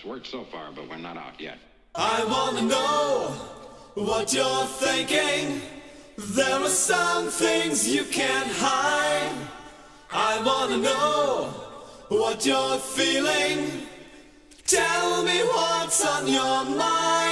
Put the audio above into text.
It's worked so far, but we're not out yet. I wanna know what you're thinking. There are some things you can't hide. I wanna know what you're feeling. Tell me what's on your mind.